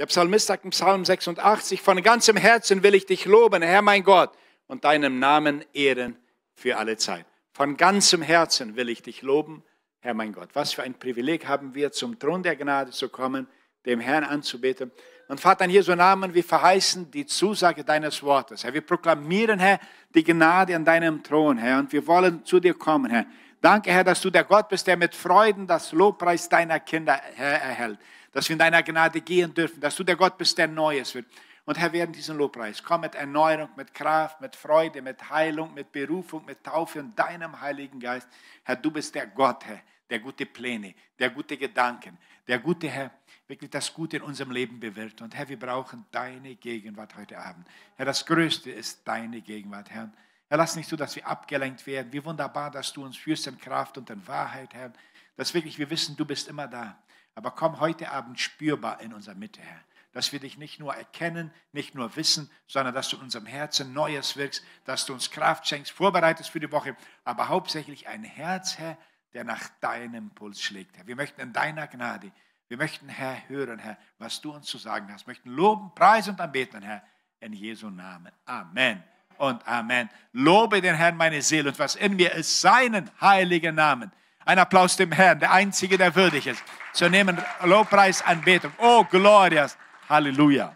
Der Psalmist sagt im Psalm 86, von ganzem Herzen will ich dich loben, Herr mein Gott, und deinem Namen ehren für alle Zeit. Von ganzem Herzen will ich dich loben, Herr mein Gott. Was für ein Privileg haben wir, zum Thron der Gnade zu kommen, dem Herrn anzubeten. Und Vater, in Jesu Namen, wir verheißen die Zusage deines Wortes. Herr, wir proklamieren, Herr, die Gnade an deinem Thron, Herr, und wir wollen zu dir kommen, Herr. Danke, Herr, dass du der Gott bist, der mit Freuden das Lobpreis deiner Kinder, Herr, erhält dass wir in deiner Gnade gehen dürfen, dass du der Gott bist, der Neues wird. Und Herr, während diesen Lobpreis, komm mit Erneuerung, mit Kraft, mit Freude, mit Heilung, mit Berufung, mit Taufe und deinem Heiligen Geist. Herr, du bist der Gott, Herr, der gute Pläne, der gute Gedanken, der gute Herr, wirklich das Gute in unserem Leben bewirkt. Und Herr, wir brauchen deine Gegenwart heute Abend. Herr, das Größte ist deine Gegenwart, Herr. Herr, lass nicht so, dass wir abgelenkt werden. Wie wunderbar, dass du uns führst in Kraft und in Wahrheit, Herr. Dass wirklich wir wissen, du bist immer da. Aber komm heute Abend spürbar in unserer Mitte, Herr. Dass wir dich nicht nur erkennen, nicht nur wissen, sondern dass du in unserem Herzen Neues wirkst, dass du uns Kraft schenkst, vorbereitest für die Woche, aber hauptsächlich ein Herz, Herr, der nach deinem Puls schlägt, Herr. Wir möchten in deiner Gnade, wir möchten, Herr, hören, Herr, was du uns zu sagen hast. Wir möchten loben, preisen und anbeten, Herr, in Jesu Namen. Amen und Amen. Lobe den Herrn meine Seele und was in mir ist, seinen heiligen Namen. Ein Applaus dem Herrn, der Einzige, der würdig ist. Zu nehmen Lobpreis, Anbetung. Oh, Glorias. Halleluja.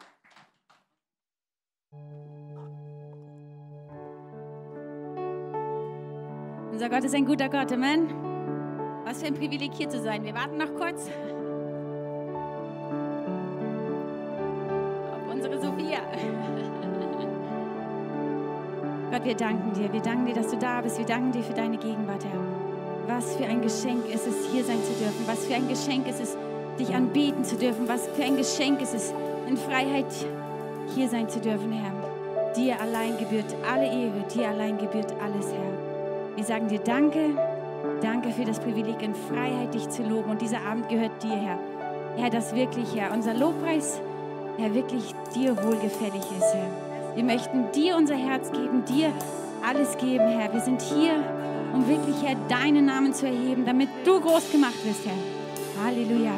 Unser Gott ist ein guter Gott, Amen. Was für ein Privileg hier zu sein. Wir warten noch kurz auf unsere Sophia. Gott, wir danken dir. Wir danken dir, dass du da bist. Wir danken dir für deine Gegenwart, Herr. Was für ein Geschenk ist es, hier sein zu dürfen. Was für ein Geschenk ist es, dich anbeten zu dürfen. Was für ein Geschenk ist es, in Freiheit hier sein zu dürfen, Herr. Dir allein gebührt alle Ehre, dir allein gebührt alles, Herr. Wir sagen dir Danke, danke für das Privileg, in Freiheit dich zu loben. Und dieser Abend gehört dir, Herr. Herr, dass wirklich, Herr, unser Lobpreis, Herr, wirklich dir wohlgefällig ist, Herr. Wir möchten dir unser Herz geben, dir alles geben, Herr. Wir sind hier um wirklich, Herr, deinen Namen zu erheben, damit du groß gemacht wirst, Herr. Halleluja.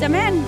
تمام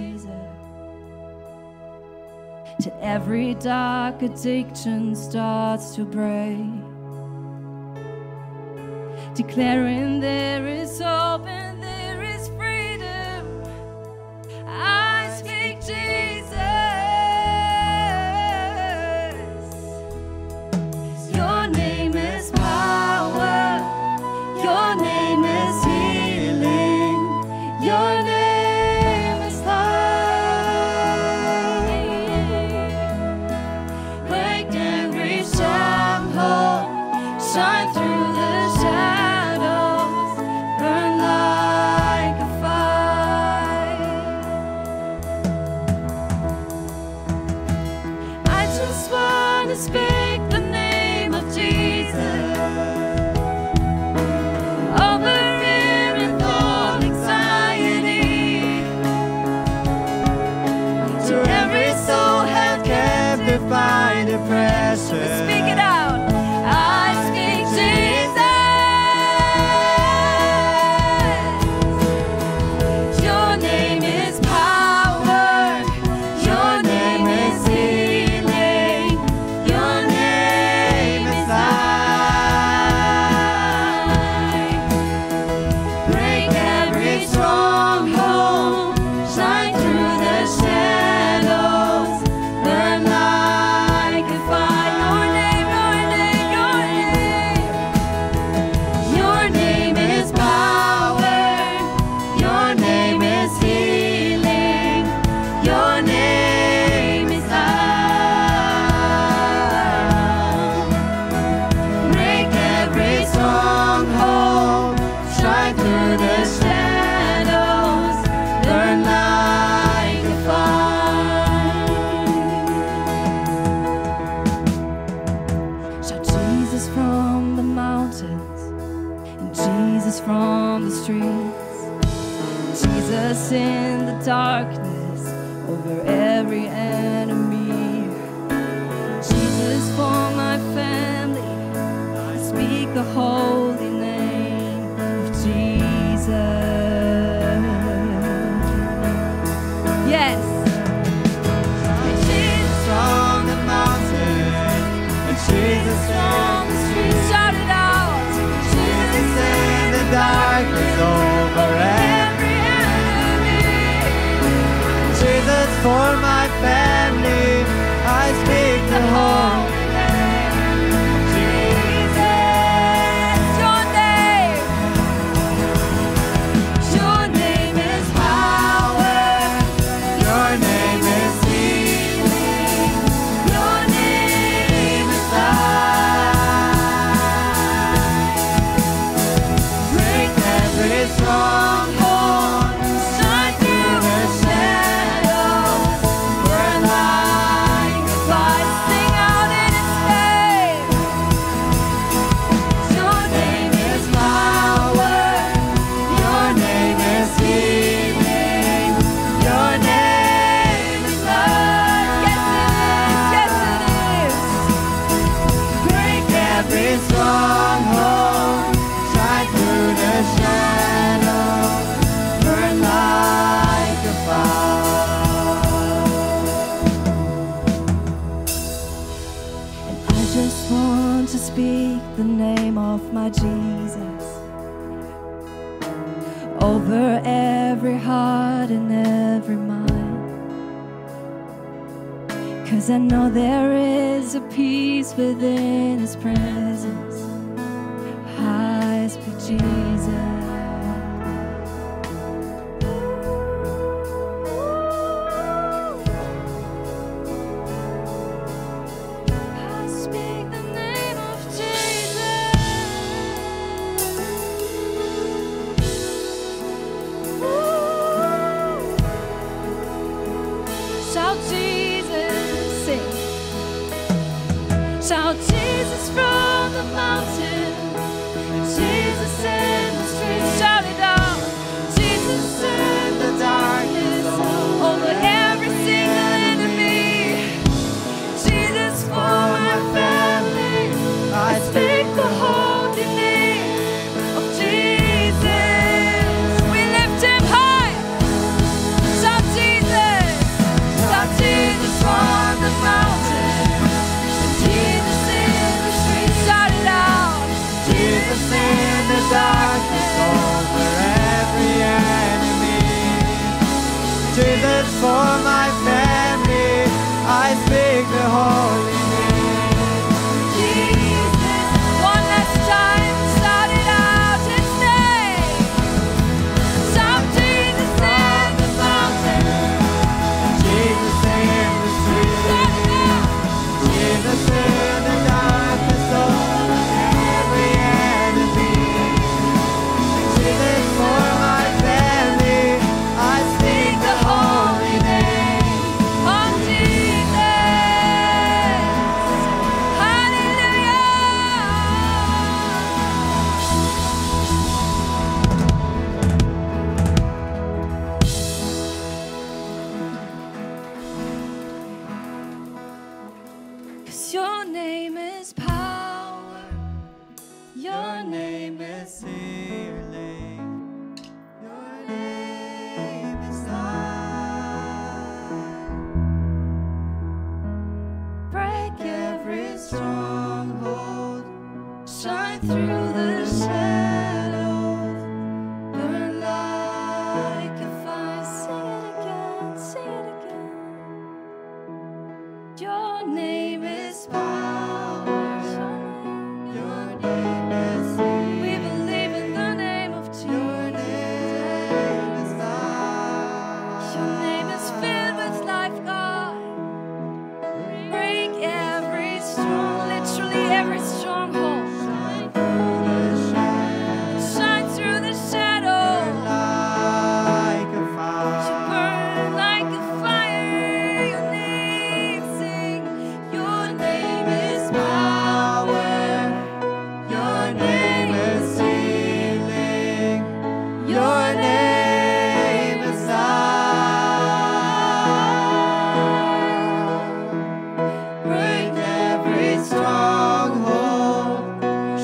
Every dark addiction starts to break, declaring there is hope.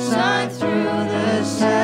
shine through the shadows.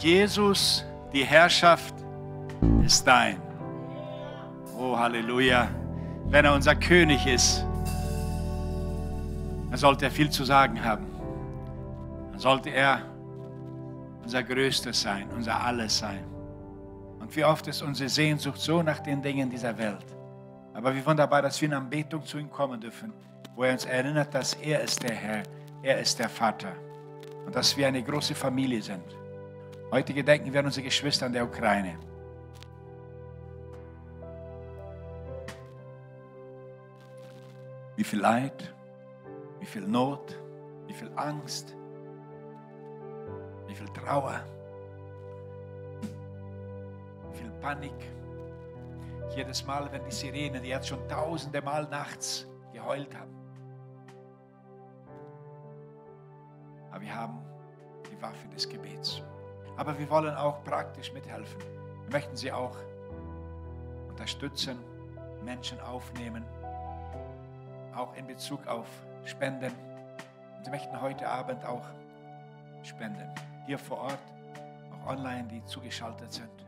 Jesus, die Herrschaft ist dein. Oh, Halleluja. Wenn er unser König ist, dann sollte er viel zu sagen haben. Dann sollte er unser Größtes sein, unser Alles sein. Und wie oft ist unsere Sehnsucht so nach den Dingen dieser Welt. Aber wie wunderbar, dass wir in Anbetung zu ihm kommen dürfen, wo er uns erinnert, dass er ist der Herr, er ist der Vater und dass wir eine große Familie sind. Heute gedenken wir an unsere Geschwister in der Ukraine. Wie viel Leid, wie viel Not, wie viel Angst, wie viel Trauer, wie viel Panik. Jedes Mal, wenn die Sirenen, die jetzt schon tausende Mal nachts geheult haben. Aber wir haben die Waffe des Gebets. Aber wir wollen auch praktisch mithelfen. Wir möchten sie auch unterstützen, Menschen aufnehmen, auch in Bezug auf Spenden. Und sie möchten heute Abend auch spenden. Hier vor Ort, auch online, die zugeschaltet sind.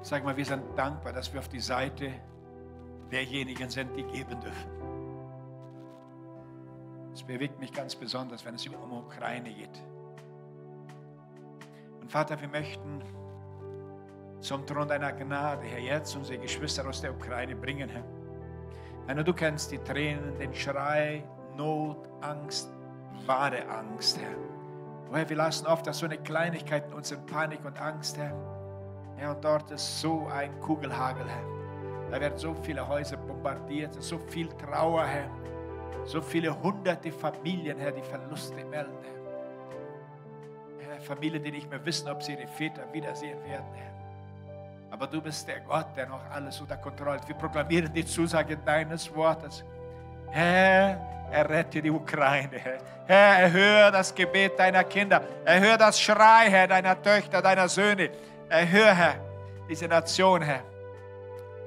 Sag mal, wir sind dankbar, dass wir auf die Seite derjenigen sind, die geben dürfen. Es bewegt mich ganz besonders, wenn es um Ukraine geht. Vater, wir möchten zum Thron deiner Gnade, Herr, jetzt unsere Geschwister aus der Ukraine bringen, Herr. Herr, du kennst die Tränen, den Schrei, Not, Angst, wahre Angst, Herr. Oh wir lassen oft, dass so eine Kleinigkeit in uns in Panik und Angst, Herr. Herr, und dort ist so ein Kugelhagel, Herr. Da werden so viele Häuser bombardiert, so viel Trauer, Herr. So viele hunderte Familien, Herr, die Verluste melden, Herr. Familien, die nicht mehr wissen, ob sie ihre Väter wiedersehen werden, Herr. Aber du bist der Gott, der noch alles unter Kontrolle hat. Wir proklamieren die Zusage deines Wortes. Herr, errette die Ukraine, Herr. Herr, erhöre das Gebet deiner Kinder. Erhöre das Schrei, Herr, deiner Töchter, deiner Söhne. Erhöre, Herr, diese Nation, Herr,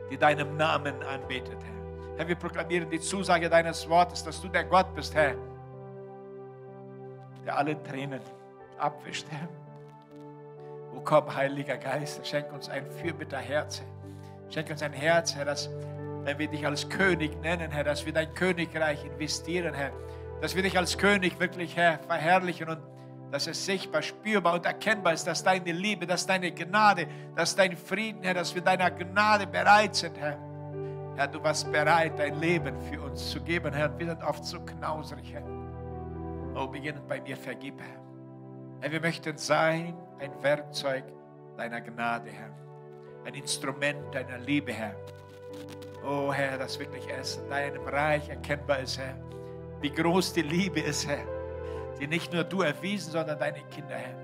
die deinem Namen anbetet, Herr. Herr, wir proklamieren die Zusage deines Wortes, dass du der Gott bist, Herr, der alle Tränen abwischt, Herr. O komm, Heiliger Geist, schenk uns ein Fürbitterherz. Herr. Schenk uns ein Herz, Herr, dass, wenn wir dich als König nennen, Herr, dass wir dein Königreich investieren, Herr. Dass wir dich als König wirklich, Herr, verherrlichen und dass es sichtbar, spürbar und erkennbar ist, dass deine Liebe, dass deine Gnade, dass dein Frieden, Herr, dass wir deiner Gnade bereit sind, Herr. Herr, du warst bereit, dein Leben für uns zu geben, Herr. Wir sind oft so knausrig, Herr. Oh, beginnend bei mir, vergib, Herr. Herr, wir möchten sein ein Werkzeug deiner Gnade, Herr. Ein Instrument deiner Liebe, Herr. Oh, Herr, dass wirklich es in deinem Reich erkennbar ist, Herr. Wie groß die Liebe ist, Herr. Die nicht nur du erwiesen, sondern deine Kinder, Herr.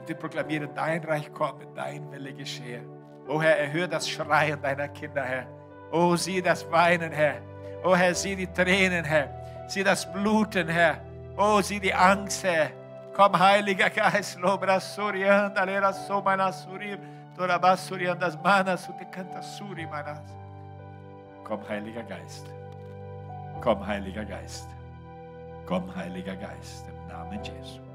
Und wir proklamieren, dein Reich komme, dein Wille geschehe. Oh, Herr, erhöre das Schreien deiner Kinder, Herr. Oh, sieh das Weinen, Herr. Oh, Herr, sieh die Tränen, Herr. Sieh das Bluten, Herr. Oh, sieh die Angst, Herr. Komm, Heiliger Geist, Lobrasurian, Alera Somana Surim, Dorabasurian, das Manas und die Kantasuri Manas. Komm, Heiliger Geist. Komm, Heiliger Geist. Komm, Heiliger Geist, im Namen Jesu.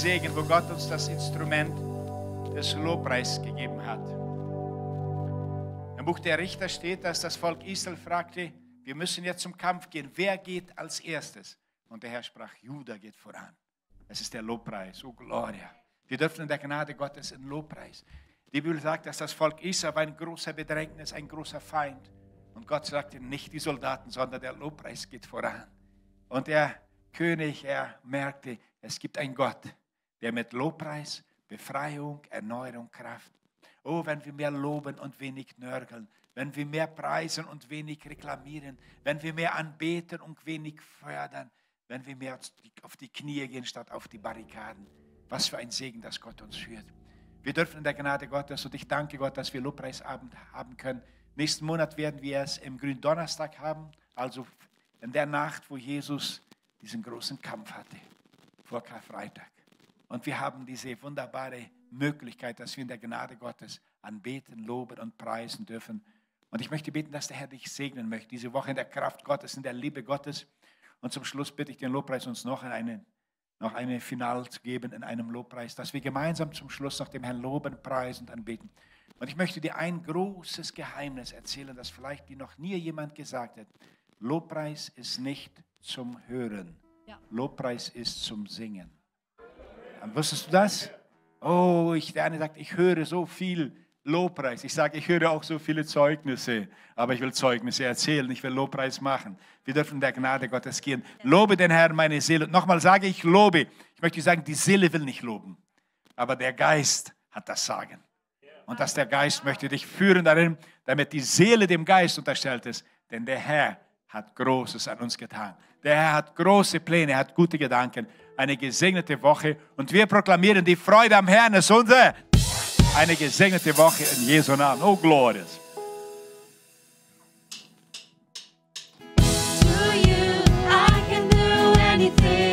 Segen, wo Gott uns das Instrument des Lobpreis gegeben hat. Im Buch der Richter steht, dass das Volk Israel fragte, wir müssen jetzt zum Kampf gehen. Wer geht als erstes? Und der Herr sprach, Judah geht voran. Es ist der Lobpreis. Oh, Gloria. Wir dürfen in der Gnade Gottes in Lobpreis. Die Bibel sagt, dass das Volk Israel war ein großer Bedrängnis, ein großer Feind. Und Gott sagte, nicht die Soldaten, sondern der Lobpreis geht voran. Und der König, er merkte, es gibt einen Gott, der mit Lobpreis, Befreiung, Erneuerung, Kraft. Oh, wenn wir mehr loben und wenig nörgeln, wenn wir mehr preisen und wenig reklamieren, wenn wir mehr anbeten und wenig fördern, wenn wir mehr auf die Knie gehen statt auf die Barrikaden. Was für ein Segen, dass Gott uns führt. Wir dürfen in der Gnade Gottes und ich danke Gott, dass wir Lobpreisabend haben können. Nächsten Monat werden wir es im Gründonnerstag haben, also in der Nacht, wo Jesus diesen großen Kampf hatte, vor Karfreitag. Und wir haben diese wunderbare Möglichkeit, dass wir in der Gnade Gottes anbeten, loben und preisen dürfen. Und ich möchte beten, dass der Herr dich segnen möchte, diese Woche in der Kraft Gottes, in der Liebe Gottes. Und zum Schluss bitte ich den Lobpreis uns noch in eine, noch eine Final zu geben in einem Lobpreis, dass wir gemeinsam zum Schluss noch dem Herrn loben, preisen und anbeten. Und ich möchte dir ein großes Geheimnis erzählen, das vielleicht dir noch nie jemand gesagt hat. Lobpreis ist nicht zum Hören. Ja. Lobpreis ist zum Singen. Wusstest du das? Oh, ich, der eine sagt, ich höre so viel Lobpreis. Ich sage, ich höre auch so viele Zeugnisse, aber ich will Zeugnisse erzählen, ich will Lobpreis machen. Wir dürfen der Gnade Gottes gehen. Lobe den Herrn, meine Seele. Nochmal sage ich, lobe. Ich möchte sagen, die Seele will nicht loben, aber der Geist hat das Sagen. Und dass der Geist möchte dich führen darin, damit die Seele dem Geist unterstellt ist, denn der Herr hat Großes an uns getan. Der Herr hat große Pläne, er hat gute Gedanken. Eine gesegnete Woche und wir proklamieren, die Freude am Herrn ist unsere. Eine gesegnete Woche in Jesu Namen. Oh, glorious. To you I can do anything.